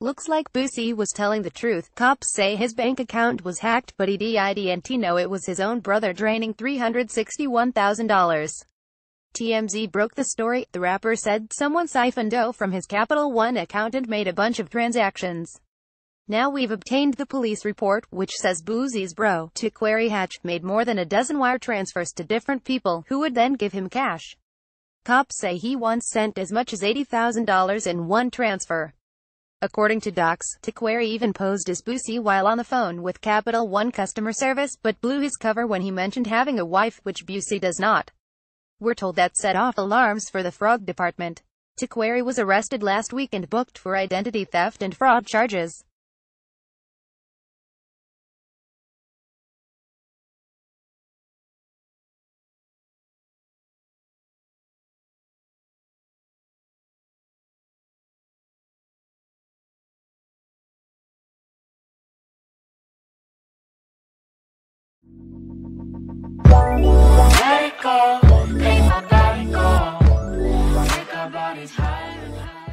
Looks like Boosie was telling the truth. Cops say his bank account was hacked but he didn't know it was his own brother draining $361,000. TMZ broke the story. The rapper said someone siphoned dough from his Capital One account and made a bunch of transactions. Now we've obtained the police report, which says Boosie's bro, Tequari Hatch, made more than a dozen wire transfers to different people, who would then give him cash. Cops say he once sent as much as $80,000 in one transfer. According to Docs, Tequari even posed as Boosie while on the phone with Capital One customer service, but blew his cover when he mentioned having a wife, which Boosie does not. We're told that set off alarms for the fraud department. Tequari was arrested last week and booked for identity theft and fraud charges. Let it go, let my body go. Make our bodies higher higher.